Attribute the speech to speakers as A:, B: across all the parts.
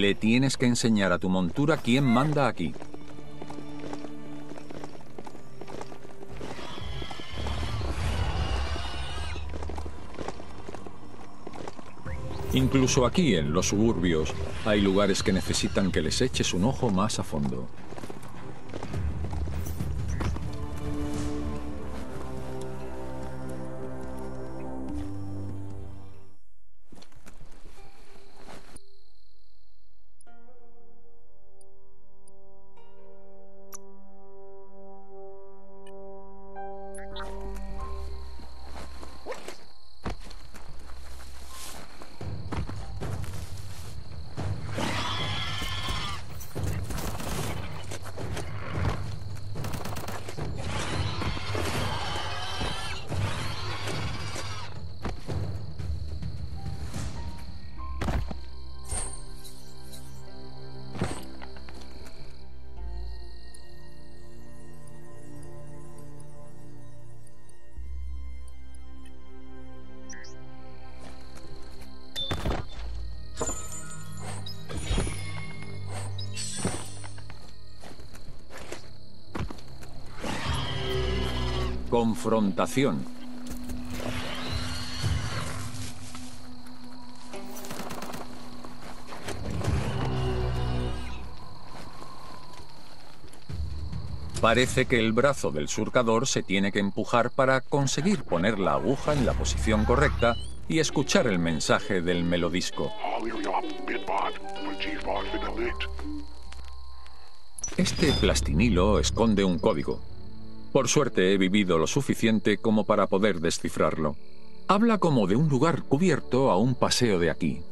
A: Le tienes que enseñar a tu montura quién manda aquí. Incluso aquí, en los suburbios, hay lugares que necesitan que les eches un ojo más a fondo. Confrontación. Parece que el brazo del surcador se tiene que empujar para conseguir poner la aguja en la posición correcta y escuchar el mensaje del melodisco. Este plastinilo esconde un código. Por suerte he vivido lo suficiente como para poder descifrarlo. Habla como de un lugar cubierto a un paseo de aquí.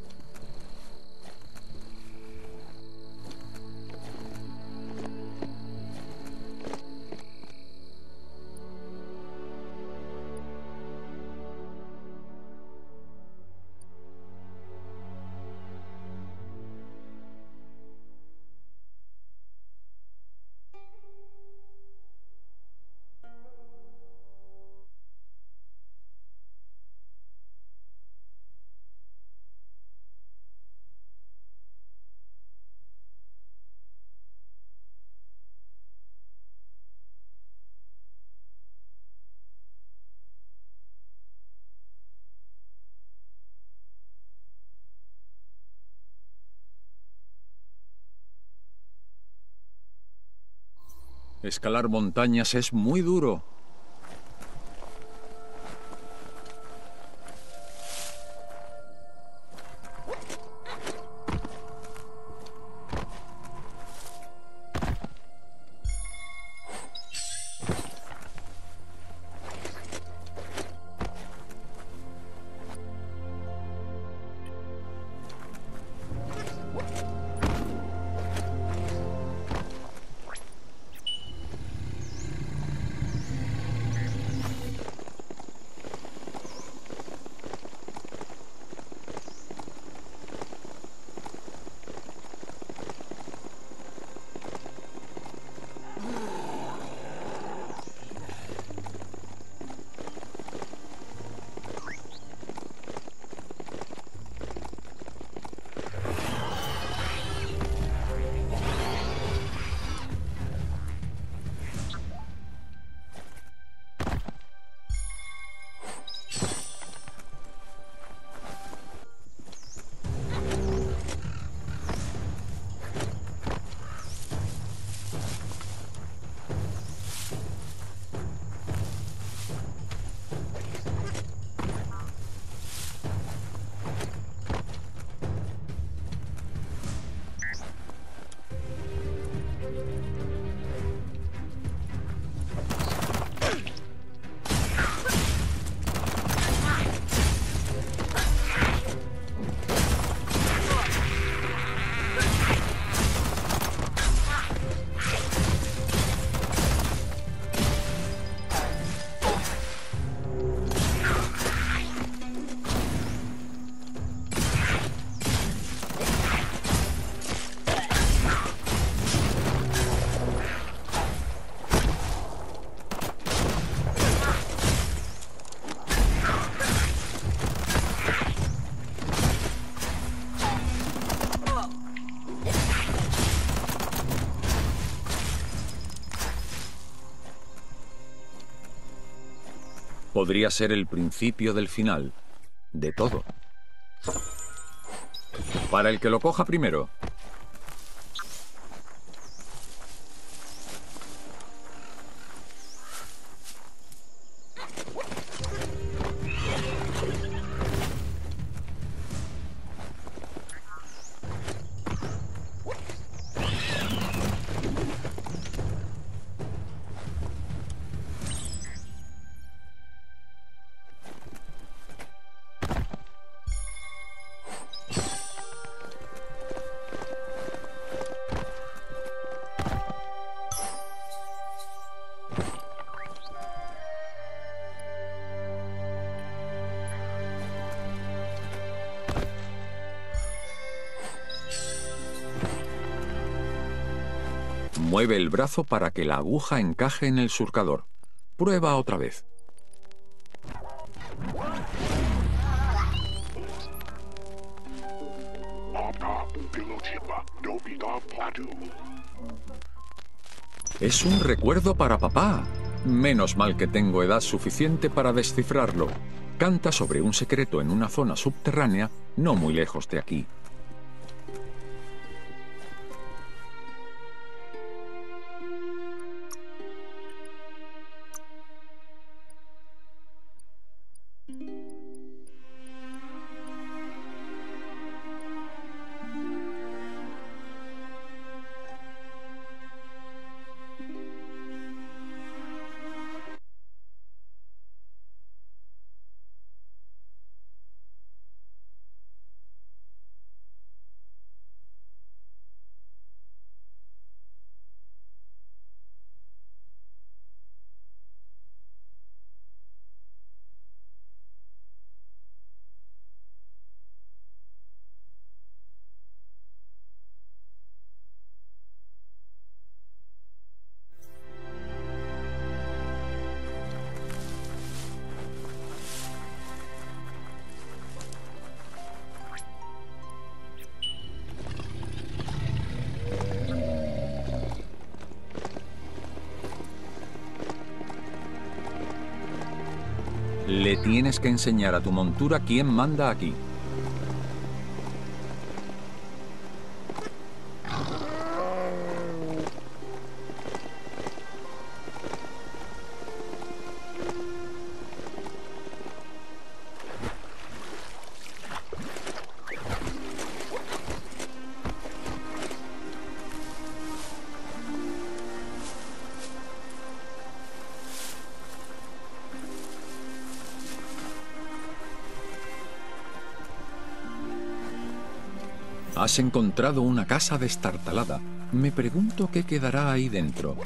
A: Escalar montañas es muy duro. Podría ser el principio del final. De todo. Para el que lo coja primero. Mueve el brazo para que la aguja encaje en el surcador. Prueba otra vez. Es un recuerdo para papá. Menos mal que tengo edad suficiente para descifrarlo. Canta sobre un secreto en una zona subterránea no muy lejos de aquí. Tienes que enseñar a tu montura quién manda aquí. Has encontrado una casa destartalada. Me pregunto qué quedará ahí dentro.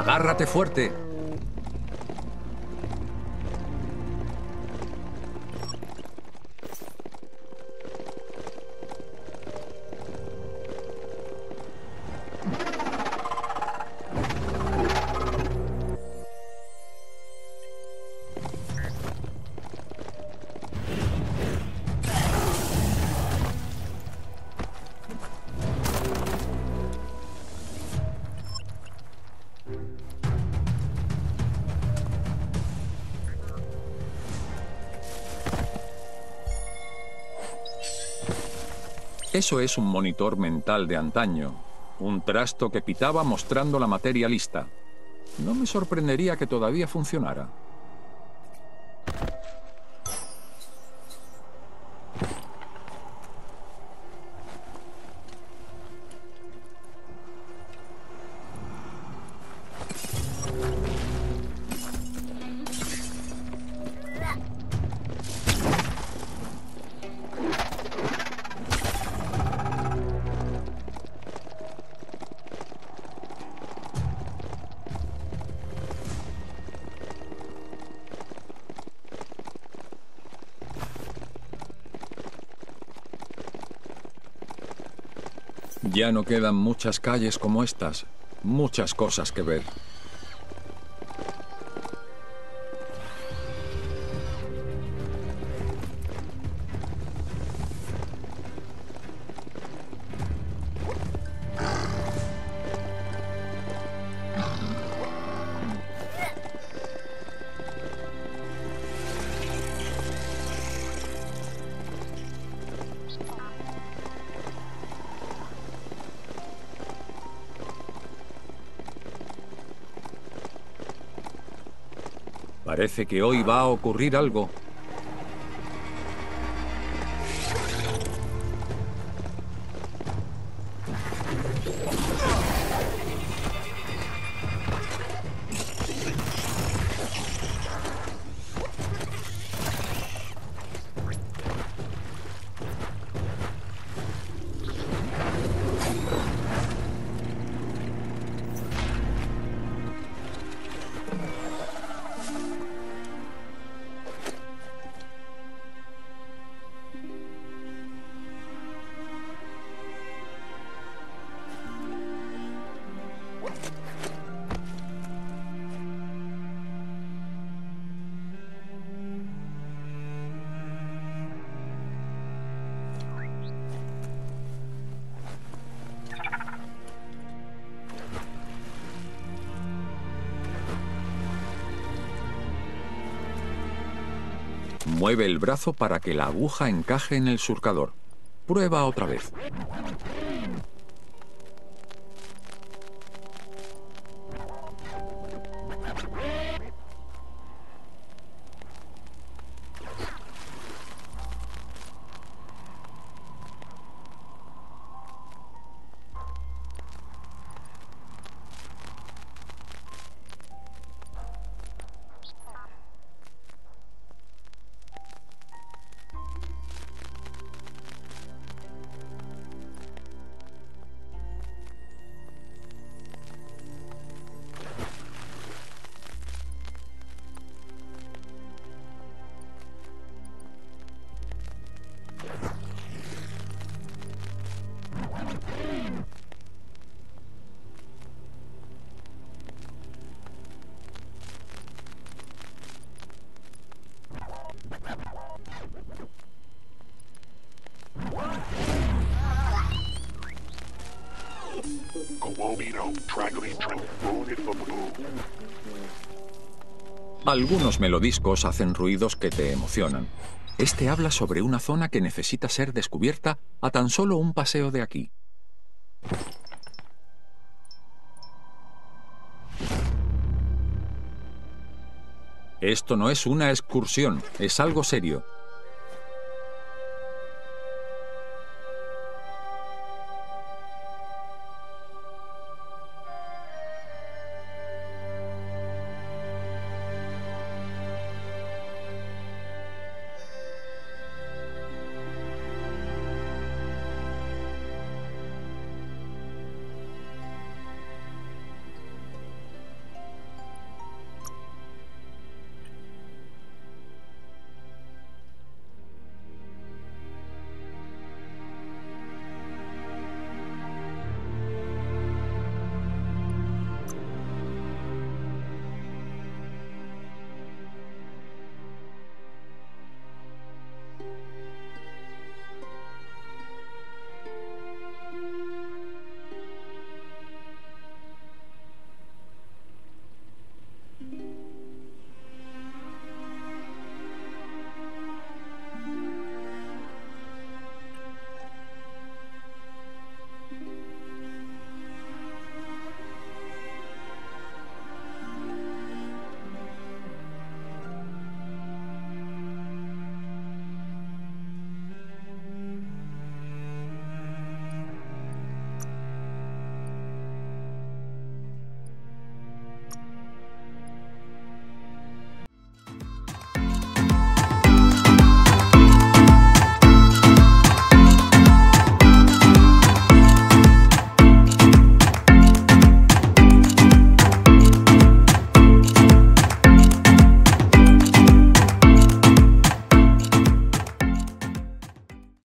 A: Agárrate fuerte. Eso es un monitor mental de antaño, un trasto que pitaba mostrando la materia lista. No me sorprendería que todavía funcionara. Ya no quedan muchas calles como estas, muchas cosas que ver. Parece que hoy va a ocurrir algo. Mueve el brazo para que la aguja encaje en el surcador. Prueba otra vez. Algunos melodiscos hacen ruidos que te emocionan. Este habla sobre una zona que necesita ser descubierta a tan solo un paseo de aquí. Esto no es una excursión, es algo serio.